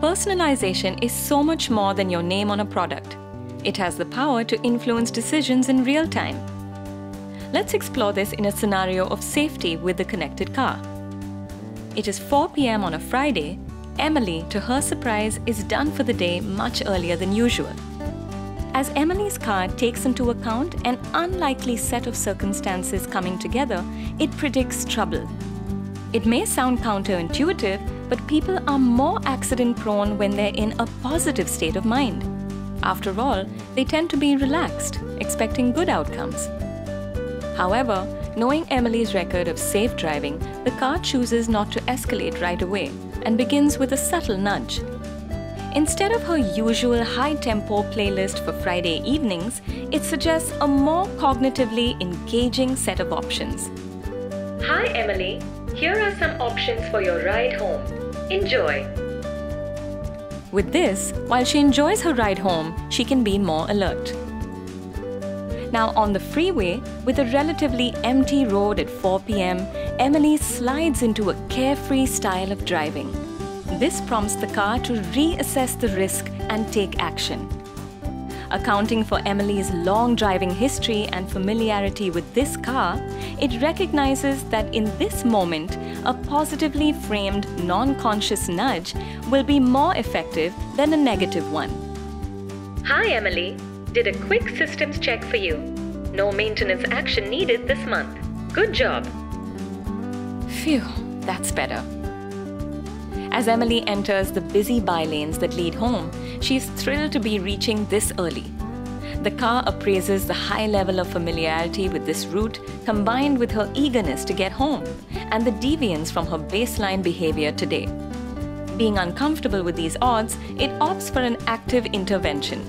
Personalization is so much more than your name on a product. It has the power to influence decisions in real time. Let's explore this in a scenario of safety with the connected car. It is 4 pm on a Friday. Emily, to her surprise, is done for the day much earlier than usual. As Emily's car takes into account an unlikely set of circumstances coming together, it predicts trouble. It may sound counterintuitive, but people are more accident prone when they're in a positive state of mind. After all, they tend to be relaxed, expecting good outcomes. However, knowing Emily's record of safe driving, the car chooses not to escalate right away and begins with a subtle nudge. Instead of her usual high tempo playlist for Friday evenings, it suggests a more cognitively engaging set of options. Hi, Emily. Here are some options for your ride home. Enjoy. With this, while she enjoys her ride home, she can be more alert. Now, on the freeway, with a relatively empty road at 4 pm, Emily slides into a carefree style of driving. This prompts the car to reassess the risk and take action. Accounting for Emily's long driving history and familiarity with this car, it recognizes that in this moment, a positively framed non conscious nudge will be more effective than a negative one. Hi, Emily. Did a quick systems check for you. No maintenance action needed this month. Good job. Phew, that's better. As Emily enters the busy bylanes that lead home, she is thrilled to be reaching this early. The car appraises the high level of familiarity with this route combined with her eagerness to get home and the deviance from her baseline behavior today. Being uncomfortable with these odds, it opts for an active intervention.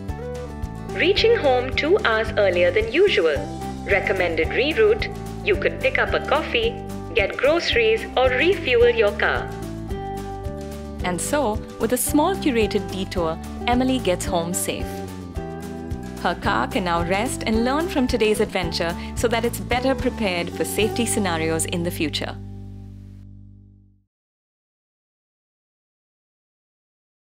Reaching home two hours earlier than usual. Recommended reroute. You could pick up a coffee, get groceries, or refuel your car. And so, with a small curated detour, Emily gets home safe. Her car can now rest and learn from today's adventure so that it's better prepared for safety scenarios in the future.